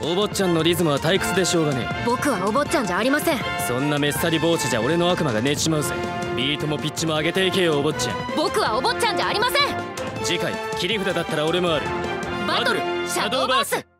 お坊ちゃんのリズムは退屈でしょうがねえ。僕はお坊ちゃんじゃありません。そんなめっさり坊主じゃ俺の悪魔が寝ちまうぜ。ビートもピッチも上げていけよお坊ちゃん。僕はお坊ちゃんじゃありません。次回切り札だったら俺もある。バトルシャドーバース。